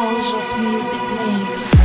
All just music makes.